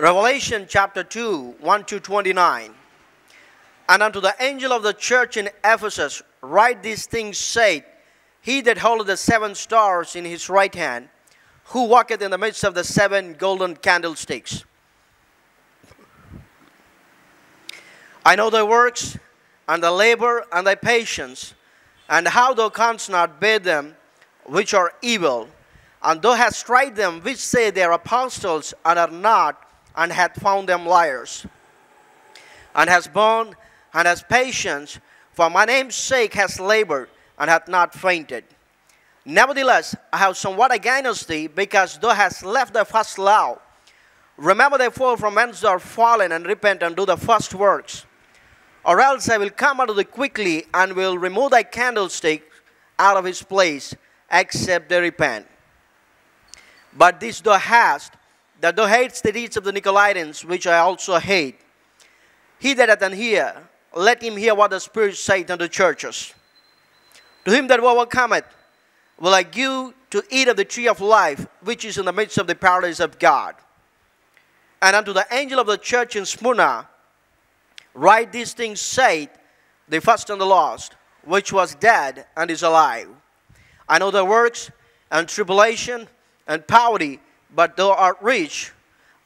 Revelation chapter 2, 1 to 29. And unto the angel of the church in Ephesus, write these things, say, He that holdeth the seven stars in his right hand, who walketh in the midst of the seven golden candlesticks. I know thy works, and thy labor, and thy patience, and how thou canst not bear them which are evil, and thou hast tried them which say they are apostles and are not, and hath found them liars, and has borne and has patience, for my name's sake has labored, and hath not fainted. Nevertheless, I have somewhat against thee, because thou hast left thy first law. Remember therefore from whence thou art fallen, and repent and do the first works. Or else I will come unto thee quickly, and will remove thy candlestick out of his place, except they repent. But this thou hast, that thou hatest the deeds of the Nicolaitans, which I also hate. He that hath an ear, let him hear what the Spirit saith unto the churches. To him that overcometh, will I give to eat of the tree of life, which is in the midst of the paradise of God. And unto the angel of the church in Smyrna, write these things, saith the first and the last, which was dead and is alive. I know the works and tribulation and poverty, but thou art rich.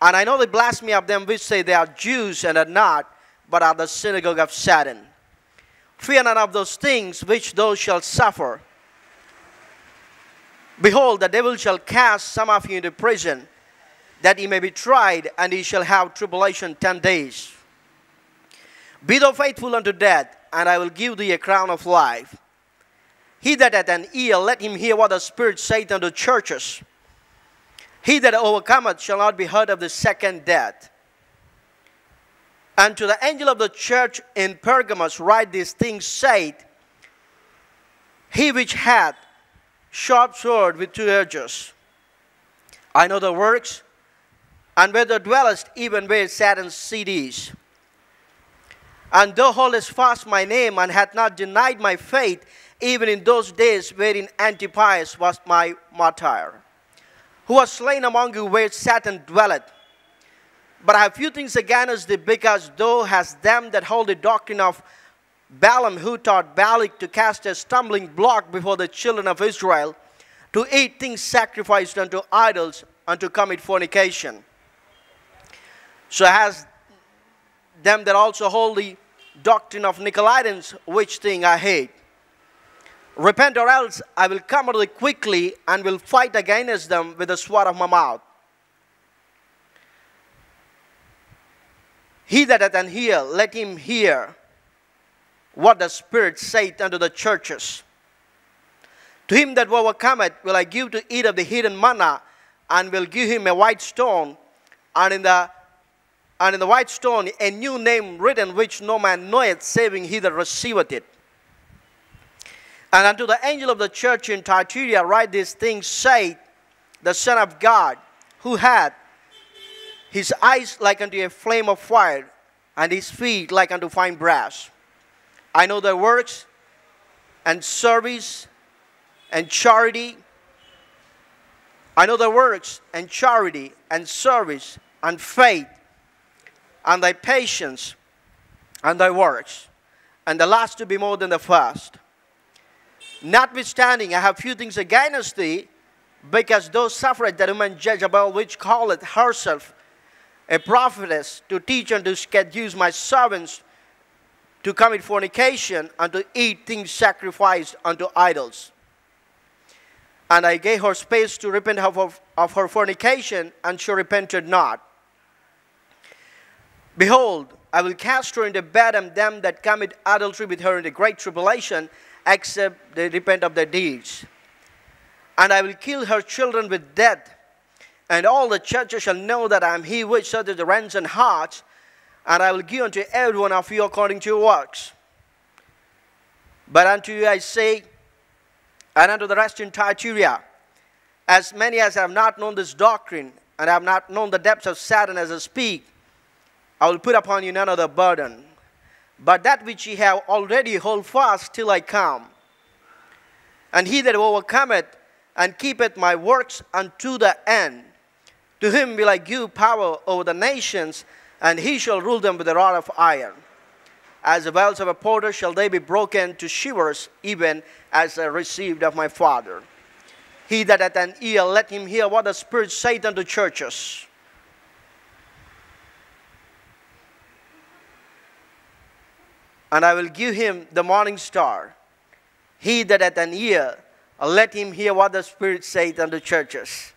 And I know the blasphemy of them which say they are Jews and are not, but are the synagogue of Satan. Fear none of those things which thou shalt suffer. Behold, the devil shall cast some of you into prison, that ye may be tried, and ye shall have tribulation ten days. Be thou faithful unto death, and I will give thee a crown of life. He that hath an ear, let him hear what the Spirit saith unto the churches. He that overcometh shall not be hurt of the second death. And to the angel of the church in Pergamos write these things, saith, He which hath sharp sword with two edges. I know the works, and where thou dwellest, even where Satan's seat is. And thou holdest fast my name, and hath not denied my faith, even in those days wherein Antipas was my martyr, who was slain among you where Satan dwelleth. But I have few things against thee, because thou hast them that hold the doctrine of Balaam, who taught Balak to cast a stumbling block before the children of Israel, to eat things sacrificed unto idols, and to commit fornication. So has them that also hold the doctrine of Nicolaitans, which thing I hate. Repent, or else I will come thee quickly, and will fight against them with the sword of my mouth. He that hath an ear, let him hear what the Spirit saith unto the churches. To him that overcometh will I give to eat of the hidden manna, and will give him a white stone, and in the and in the white stone a new name written, which no man knoweth, saving he that receiveth it. And unto the angel of the church in Thyatira write these things, say, the Son of God, who hath his eyes like unto a flame of fire, and his feet like unto fine brass. I know their works and service and charity. I know their works and charity and service and faith and thy patience and thy works, and the last to be more than the first. Notwithstanding, I have few things against thee, because thou sufferest that woman Jezebel, which calleth herself a prophetess, to teach and to seduce my servants to commit fornication and to eat things sacrificed unto idols. And I gave her space to repent of her, of her fornication, and she repented not. Behold, I will cast her into bed, and them that commit adultery with her into great tribulation, except they repent of their deeds. And I will kill her children with death, and all the churches shall know that I am he which searcheth the reins and hearts, and I will give unto every one of you according to your works. But unto you I say, and unto the rest in Thyatira, as many as have not known this doctrine, and have not known the depths of Satan as I speak, I will put upon you none other burden, but that which ye have already hold fast till I come. And he that overcometh and keepeth my works unto the end, To him will I give power over the nations, and he shall rule them with a rod of iron. As the wells of a potter shall they be broken to shivers, even as I received of my Father. He that hath an ear, let him hear what the Spirit saith unto churches. And I will give him the morning star. He that hath an ear, let him hear what the Spirit saith unto churches.